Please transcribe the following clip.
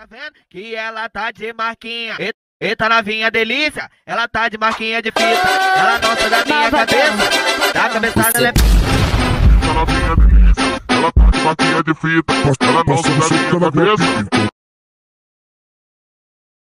tá vendo que ela tá de marquinha. Eita novinha delícia, ela tá de marquinha de fita. Ela é gosta da minha cabeça, da cabeçada ela é Ela novinha delícia, ela tá de marquinha de fita. Ela é nossa da minha cabeça.